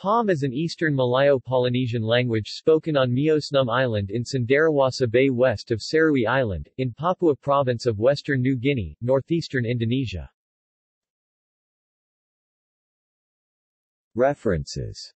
Pom is an eastern Malayo-Polynesian language spoken on Miosnum Island in Cenderawasih Bay west of Serui Island, in Papua Province of Western New Guinea, northeastern Indonesia. References